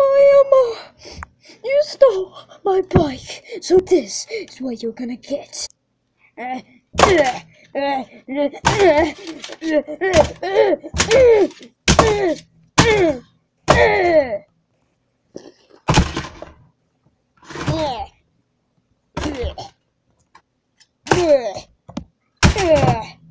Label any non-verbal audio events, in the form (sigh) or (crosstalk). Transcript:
I am a... You stole my bike, so this is what you're gonna get. Yeah. (laughs) (laughs) (laughs)